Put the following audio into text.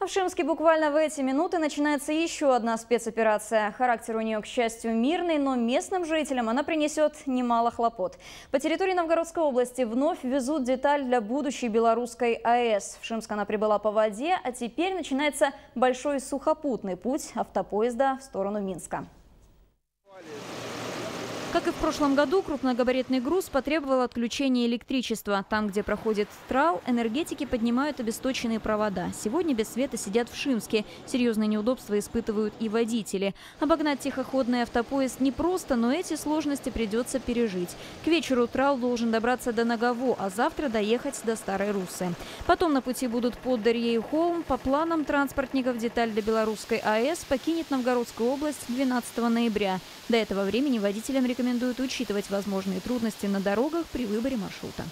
В Шимске буквально в эти минуты начинается еще одна спецоперация. Характер у нее, к счастью, мирный, но местным жителям она принесет немало хлопот. По территории Новгородской области вновь везут деталь для будущей белорусской АЭС. В Шимск она прибыла по воде, а теперь начинается большой сухопутный путь автопоезда в сторону Минска. Как и в прошлом году, крупногабаритный груз потребовал отключения электричества. Там, где проходит трал, энергетики поднимают обесточенные провода. Сегодня без света сидят в Шимске. Серьезные неудобства испытывают и водители. Обогнать тихоходный автопоезд непросто, но эти сложности придется пережить. К вечеру трал должен добраться до Нагово, а завтра доехать до Старой Русы. Потом на пути будут под Дарьей Холм. По планам транспортников деталь для белорусской АЭС покинет Новгородскую область 12 ноября. До этого времени водителям рекомендуют рекомендуют учитывать возможные трудности на дорогах при выборе маршрута.